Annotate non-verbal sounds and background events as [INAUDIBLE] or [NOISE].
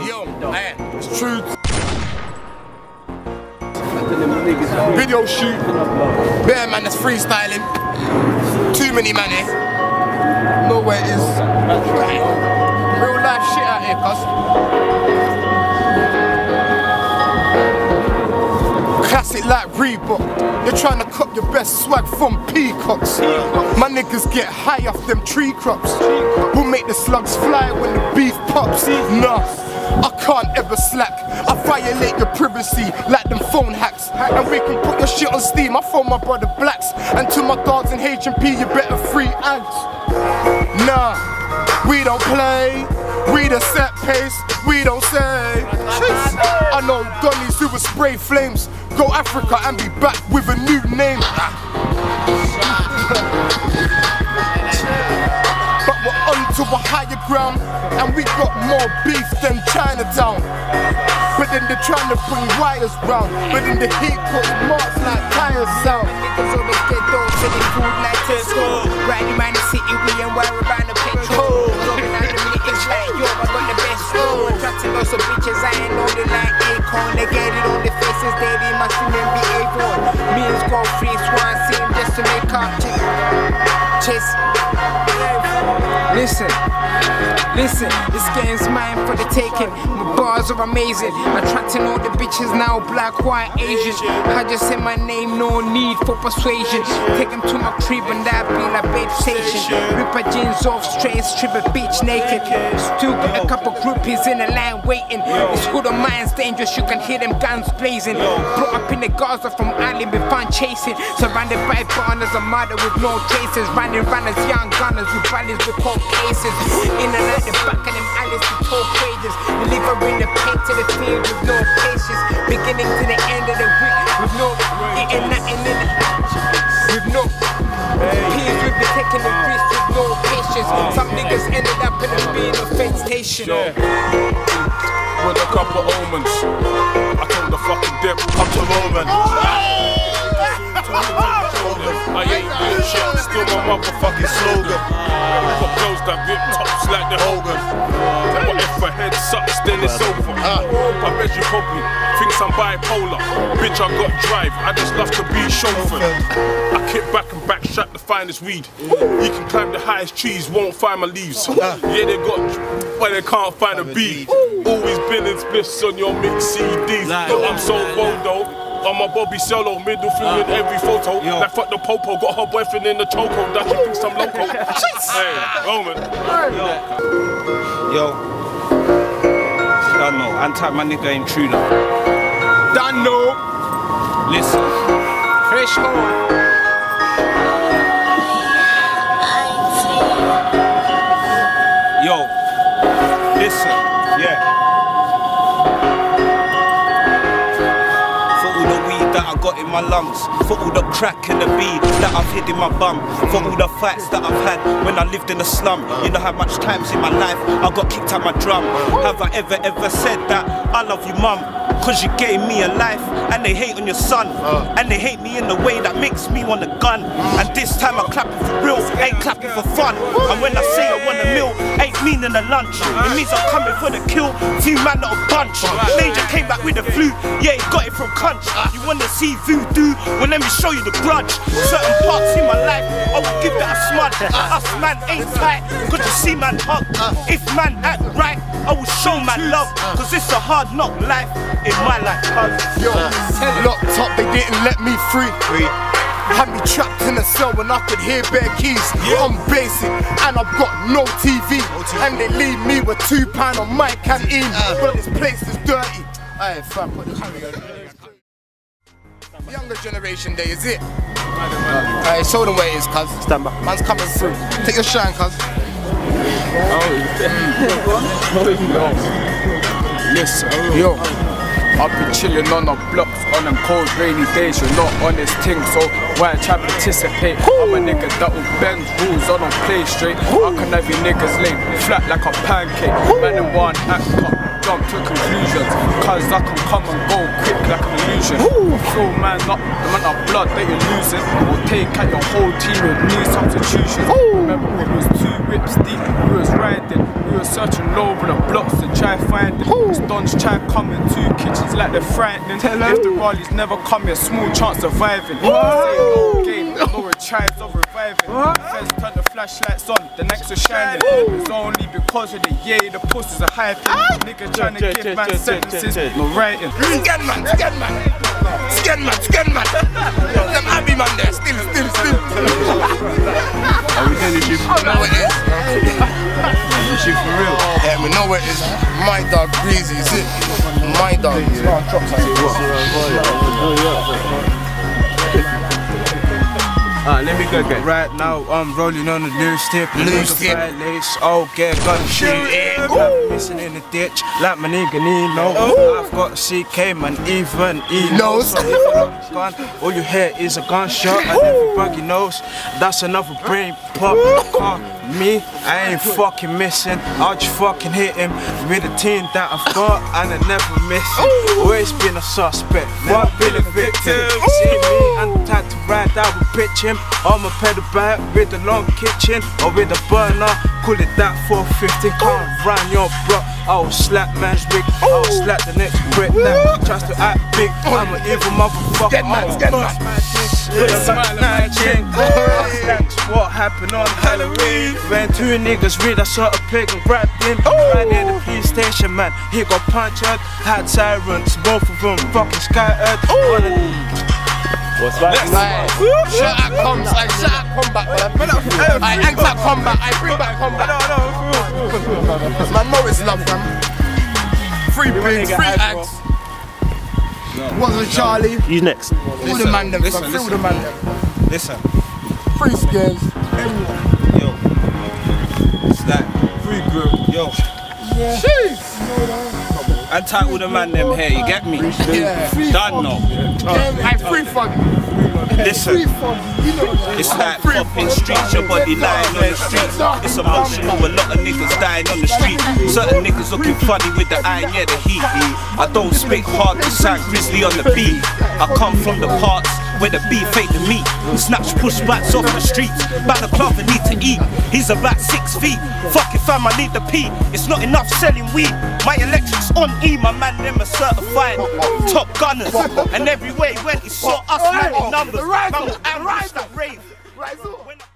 Yo, hey, it's true. Video shoot. Bear man that's freestyling. Too many man eh? here. Know where it is. Real life shit out here, cuz. Classic like Reebok. You're trying to cut your best swag from peacocks. My niggas get high off them tree crops. Who make the slugs fly when the beef pops? Nah. I can't ever slack. I violate your privacy like them phone hacks. And we can put your shit on Steam. I phone my brother Blacks. And to my dogs in HMP, you better free ads. Nah, we don't play. We the set pace. We don't say. I know dummies who will spray flames. Go Africa and be back with a higher ground and we got more beef than Chinatown. But then they're trying to bring wires round. But then the heat puts marks like tires sound. Niggas always get those to the food like Tesco. Riding around the city, we ain't worried about the petrol. Rolling out the niggas like, yo, I got the best flow. Attracting lots of bitches, I ain't only like Akon. They get it on their faces, they they must remember Avon. Millions go free, swan scene just to make up. Chase. Listen. Listen, this game's mine for the taking. My bars are amazing. Attracting all the bitches now, black, white, Asian. I just say my name, no need for persuasion. Take them to my crib and that be like bait station. Rip her jeans off, straight, strip a bitch naked. Still got a couple groupies in the line waiting. This hood of mine's dangerous, you can hear them guns blazing. Brought up in the Gaza from Island, been fun chasing. Surrounded by banners, a mother with no traces. Running runners, young gunners with rallies with cold cases. In and out the back of them alleys to toll pages. Delivering the pain to the field with no patience. Beginning to the end of the week with no eating nothing in it. With no peas, we be taking the risk with no patience. Oh, Some niggas ended up in a being a fed station. with a couple omens. I told the fucking devil, come to Roman. My motherfucking slogan. Got girls that rip tops like the Hogan. But if a head sucks, then it's over. I bet you probably thinks I'm bipolar. Bitch, I got drive, I just love to be chauffeured. I kick back and back shot the finest weed. You can climb the highest trees, won't find my leaves. Yeah, they got, but they can't find a beat. Always been in spliffs on your mix CDs. I'm so bold though. I'm a Bobby Solo, middle finger in uh-huh. every photo. Like fuck the popo, got her boyfriend in the choco. That she thinks I'm loco. [LAUGHS] hey, Roman. Yo. Don't know. Anti my nigga intruder. Don't know. Listen. Fresh home. That I got in my lungs, for all the crack and the bead that I've hid in my bum, for all the fights that I've had when I lived in the slum. You know how much times in my life I got kicked out my drum. Have I ever ever said that I love you, mum? Cause you gave me a life and they hate on your son. Uh. And they hate me in the way that makes me want a gun. And this time I'm clapping for real, ain't clapping for fun. And when I say I want a meal, ain't meaning a lunch. It means I'm coming for the kill, few man not a bunch. Major came back with the flu, yeah, he got it from Crunch. You wanna see voodoo? Well, let me show you the grudge. Certain parts in my life, I will give that a smudge. Us man ain't tight, cause you see man hug. If man act right, I will show man love. Cause it's a hard knock life in my life, cuz. Yo, locked up, they didn't let me free. Had me trapped in a cell when I could hear bare keys. I'm basic and I've got no TV. And they leave me with two pound on my canteen. But this place is dirty. Aye, fam, put this Younger generation day, is it? Alright, show them where it is, cuz. Stand back. Man's coming through. Take your shine, cuz. Oh, Listen, [LAUGHS] yo, oh. I've been chilling on the blocks on them cold rainy days. You're not on this thing, so why try to participate? I'm a nigga that will bend rules, I don't play straight. I can have you niggas laid flat like a pancake. Man in one act up, jump to conclusions. Cause I can come and go quick like an illusion. Throw man up, the amount of blood that you're losing. Will take out your whole team with new substitutions. Remember, we was two whips deep, we was riding, we was searching low over the blocks to try find them. Stones try coming two kitchens like they're frightening. If the Raleighs never come here, small chance surviving. Say no game, no tries of reviving. The flashlights on, the next are shining. It's only because of the yay, the pussies are hyping. Ah. Niggas trying to give man sentences, no writing. Scan man, scan man. Scan man, scan man. Them happy man there, still, still, still. Are we doing this shit for know it is. this shit for real? Yeah, we know it is. My dog Breezy, is it? My dog. Ah, let me go get Right now, I'm rolling on the loose tip. Loose tip. Lace, oh, get gun shoot it. I'm missing in the ditch, like my nigga Nino. I've got CK, man, even he Knows. knows. So if you load the gun, all you hear is a gunshot, and everybody knows that's another brain pop. Call me, I ain't fucking missing. I'll just fucking hit him with the team that I've got, and I never miss. Always been a suspect, never been a victim. See me and the type to ride, I will pitch him on my pedal bike with the long kitchen or with a burner. Call it that 450, can't run your block. I will slap man's wig, I will slap the next brick that tries to act big. I'm an evil motherfucker. Dead man, I will dead man. my dick with a smile on my chin. That's what happened on Halloween. When two niggas read, I saw a pig and grabbed him. Right near the police station, man. He got punched, had sirens, both of them fucking scattered. One of them What's that? Aye. Shout out combs, I shout out combat, man. I act out combat, I bring back combat. Man, know it's love, man. Free bigs, free acts. Wasn't Charlie. He's next. All the man them, listen, fam. Free all listen. the man them. Listen, Free scares. yo. It's like, free group, yo. Jeez. Anti all the man them here, you get me? Yeah. Done no. I free fun. Listen, it's like popping streets, your body lying on the streets. It's emotional, a lot of niggas dying on the street. Certain niggas looking funny with the eye, yeah, the heat. I don't spit hard to sound grizzly on the beat. I come from the parts where the beef ain't the meat. Snatch push pushbacks off the streets. Balaclava need to eat. He's about six feet. Fuck if fam, I need the pee. It's not enough selling weed. My electric's on E, my man, them are certified. Top gunners. And everywhere he went, he saw us man in numbers. Man will ambush that rave. I-